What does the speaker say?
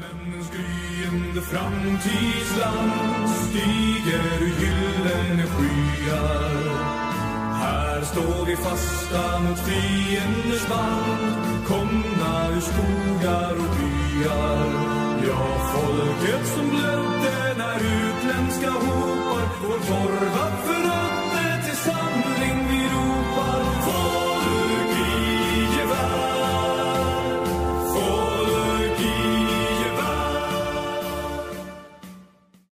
Männens gryende framtidsland stiger ur gyllene skyar. Här står vi fasta mot fienders band, komna ur skogar och byar. Ja, folket som blödde när utländska hopar vår